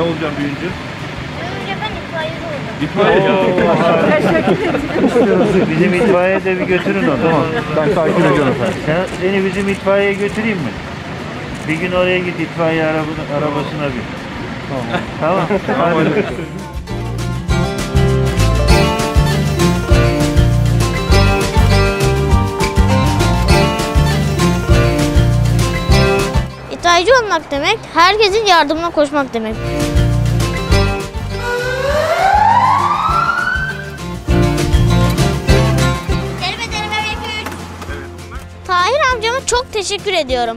olacağım büyüyünce? Önce ben itfaiyeci oldum. İtfaiye. Bizim itfaiyeye de bir götürün onu. Tamam. Ben takip ediyorum efendim. Sen, seni bizim itfaiyeye götüreyim mi? Bir gün oraya git itfaiye arabasına bin. Tamam. Tamam. Hadi. İtfaiyeci olmak demek, herkesin yardımına koşmak demek. Tahir amcama çok teşekkür ediyorum.